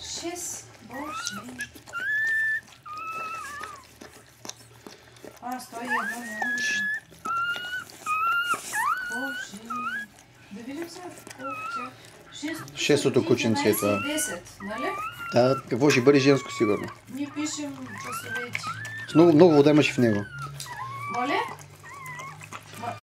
Шест. Боже. А, стой, я одно не могу. Боже. Да видим сега колко Шест. Шестото кученце е това. Десет, нали? Да, какво ще бъде женско сигурно. Ние пишем часовете. Много, много вода имаше в него. Моля?